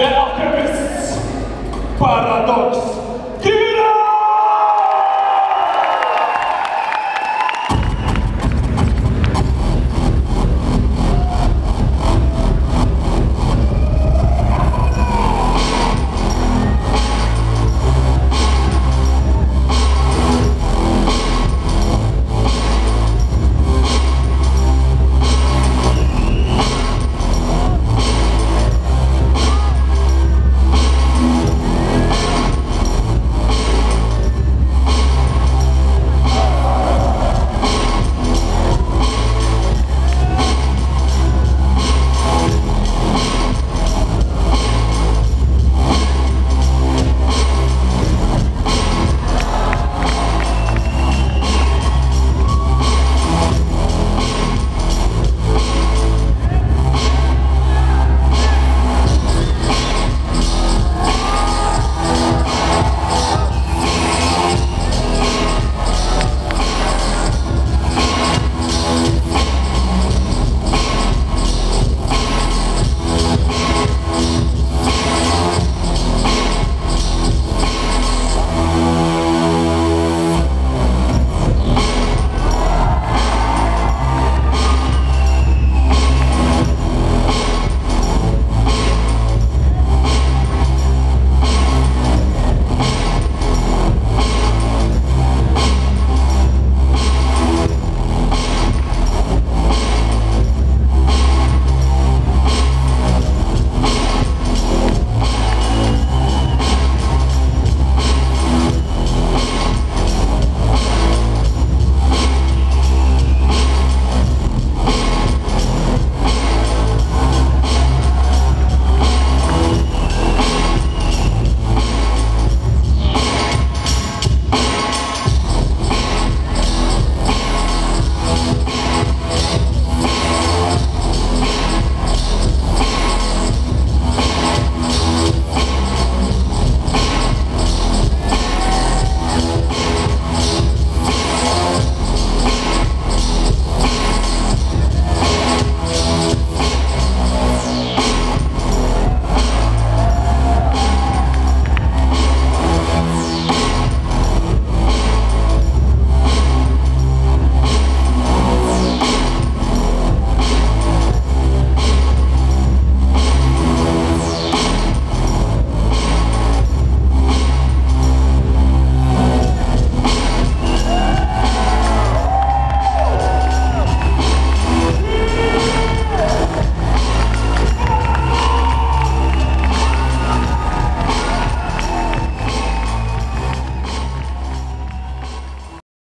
The Alchemist's Paradox.